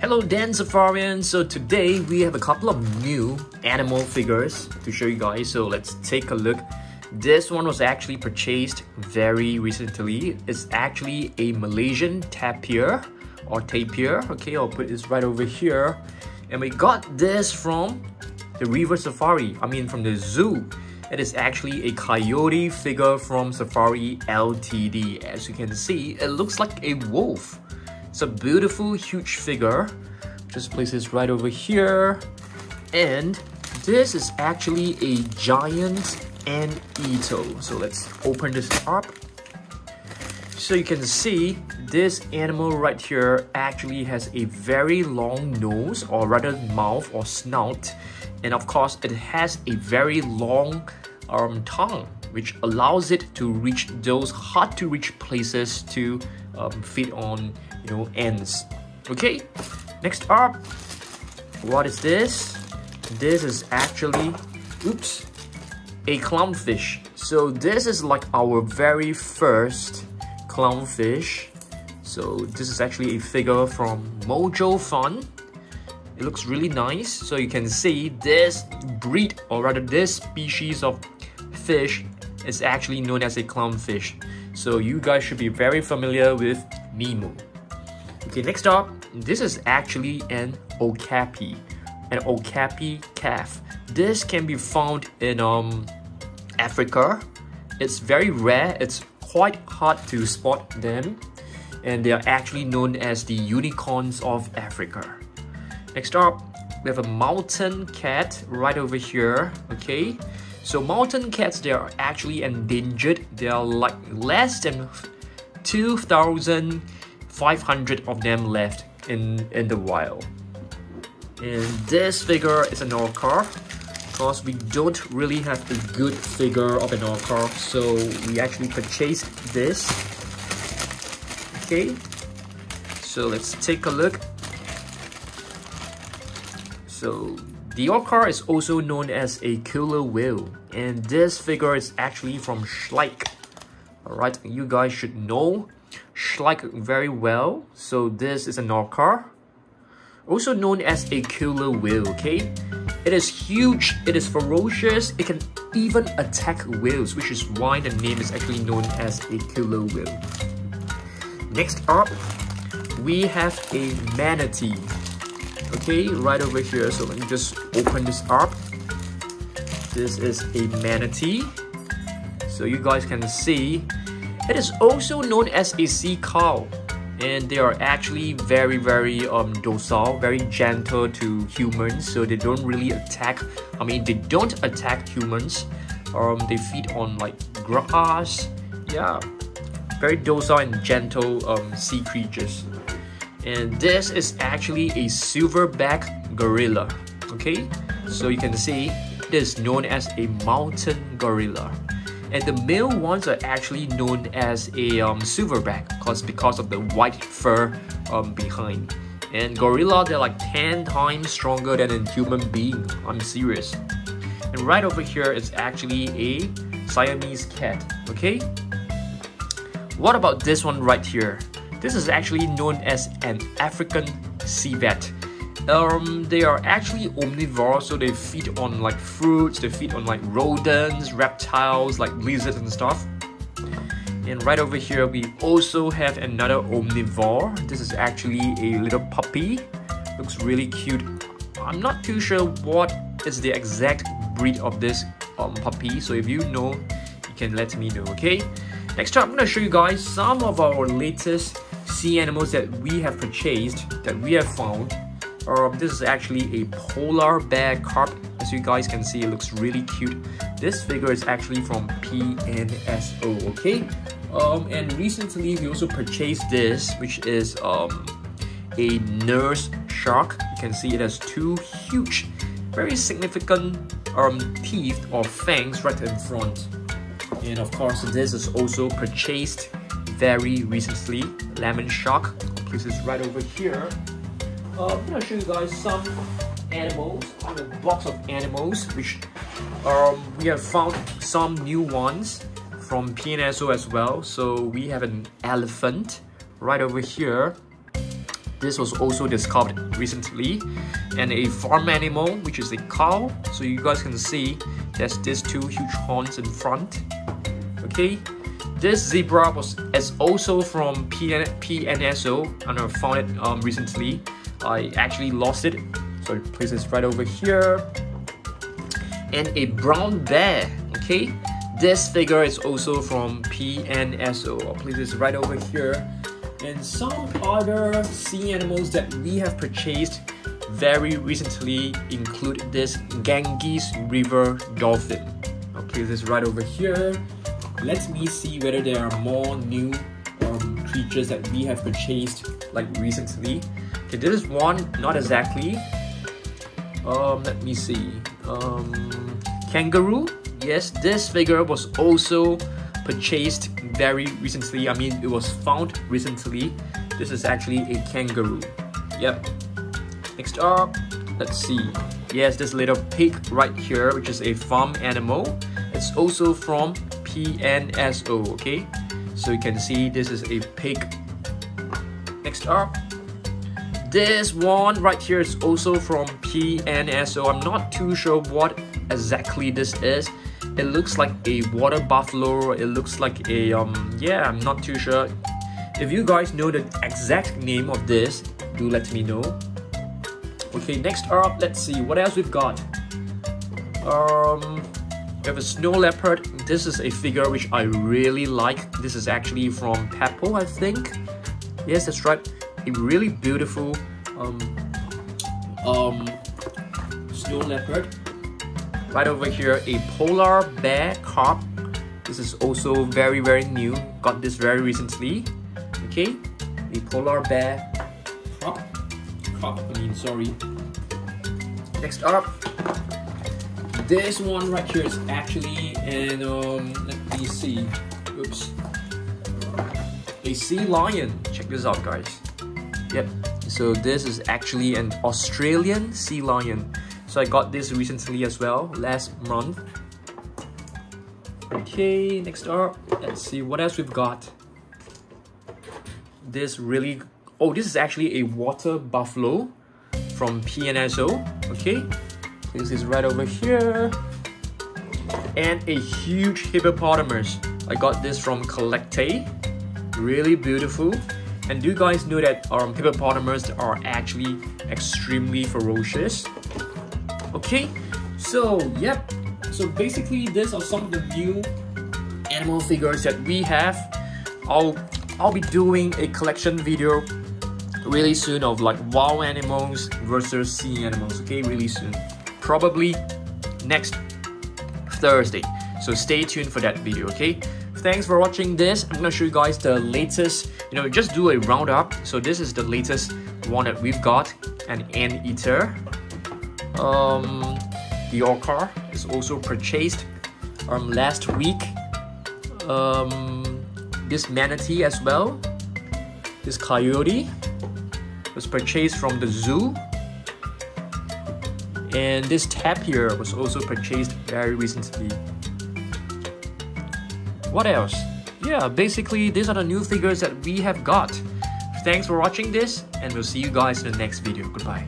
Hello Dan Safarian, so today we have a couple of new animal figures to show you guys, so let's take a look. This one was actually purchased very recently. It's actually a Malaysian tapir or tapir, okay, I'll put this right over here. And we got this from the River Safari, I mean from the zoo. It is actually a coyote figure from Safari LTD. As you can see, it looks like a wolf. It's a beautiful, huge figure. Just place this right over here. And this is actually a giant ant eater. So let's open this up. So you can see this animal right here actually has a very long nose or rather mouth or snout. And of course, it has a very long um, tongue which allows it to reach those hard to reach places to um, feed on you know ends. okay next up what is this? This is actually oops a clownfish. So this is like our very first clownfish. So this is actually a figure from Mojo Fun. It looks really nice. So you can see this breed or rather this species of fish is actually known as a clownfish so you guys should be very familiar with Nemo Okay, next up, this is actually an okapi, an okapi calf. This can be found in um, Africa. It's very rare, it's quite hard to spot them and they are actually known as the unicorns of Africa. Next up, we have a mountain cat right over here, okay? So mountain cats, they are actually endangered. There are like less than 2,500 of them left in, in the wild. And this figure is an orca because we don't really have a good figure of an orca so we actually purchased this. Okay, so let's take a look. So the orca is also known as a killer whale and this figure is actually from Schleich. Alright, you guys should know Schleich very well. So this is an orca, also known as a killer whale, okay? It is huge, it is ferocious, it can even attack whales, which is why the name is actually known as a killer whale. Next up, we have a manatee. Okay, right over here. So let me just open this up. This is a manatee. So you guys can see it is also known as a sea cow and they are actually very very um, docile, very gentle to humans so they don't really attack, I mean they don't attack humans, um, they feed on like grass, yeah, very docile and gentle um, sea creatures. And this is actually a silverback gorilla, okay? So you can see it is known as a mountain gorilla and the male ones are actually known as a um, silverback because because of the white fur um, behind. And gorilla, they're like 10 times stronger than a human being. I'm serious. And right over here is actually a Siamese cat, okay? What about this one right here? This is actually known as an African civet um, they are actually omnivores, so they feed on like fruits, they feed on like rodents, reptiles, like lizards and stuff. And right over here, we also have another omnivore. This is actually a little puppy. Looks really cute. I'm not too sure what is the exact breed of this um, puppy. So if you know, you can let me know, okay? Next up, I'm gonna show you guys some of our latest sea animals that we have purchased, that we have found um, this is actually a polar bear carp. As you guys can see, it looks really cute. This figure is actually from PNSO, okay? Um, and recently, we also purchased this, which is um, a nurse shark. You can see it has two huge, very significant um, teeth or fangs right in front. And of course, this is also purchased very recently. Lemon shark. This is right over here. Uh, I'm gonna show you guys some animals on a box of animals which um, we have found some new ones from PNSO as well. So we have an elephant right over here. This was also discovered recently. And a farm animal, which is a cow. So you guys can see there's these two huge horns in front. Okay. This zebra was is also from PN, PNSO and I found it um, recently. I actually lost it. So I place this right over here. And a brown bear. Okay. This figure is also from PNSO. I'll place this right over here. And some other sea animals that we have purchased very recently include this Ganges River Dolphin. I'll place this right over here. Let me see whether there are more new um, creatures that we have purchased like recently. Okay, this is one, not exactly. Um, let me see. Um, kangaroo Yes, this figure was also purchased very recently. I mean, it was found recently. This is actually a kangaroo. Yep. Next up, let's see. Yes, this little pig right here, which is a farm animal. It's also from PNSO, okay? So you can see this is a pig. Next up, this one right here is also from PNSO. I'm not too sure what exactly this is. It looks like a water buffalo. It looks like a um yeah i'm not too sure. If you guys know the exact name of this do let me know. Okay next up let's see. What else we've got? Um we have a snow leopard this is a figure which i really like this is actually from Papo i think yes that's right a really beautiful um um snow leopard Right over here, a polar bear carp. This is also very, very new. Got this very recently. Okay, a polar bear carp. Carp, I mean, sorry. Next up, this one right here is actually, and um, let me see. Oops. A sea lion. Check this out, guys. Yep. So this is actually an Australian sea lion. So I got this recently as well, last month. Okay, next up, let's see what else we've got. This really, oh, this is actually a water buffalo from PNSO, okay? This is right over here. And a huge hippopotamus. I got this from CollectA. Really beautiful. And do you guys know that um, hippopotamus are actually extremely ferocious? Okay, so yep. So basically, these are some of the new animal figures that we have. I'll I'll be doing a collection video really soon of like wild animals versus sea animals. Okay, really soon. Probably next Thursday. So stay tuned for that video. Okay. Thanks for watching this. I'm gonna show you guys the latest. You know, just do a roundup. So this is the latest one that we've got, an anteater um, the car is also purchased um, last week. Um, this manatee as well. This coyote was purchased from the zoo. And this tapir was also purchased very recently. What else? Yeah, basically these are the new figures that we have got. Thanks for watching this and we'll see you guys in the next video. Goodbye.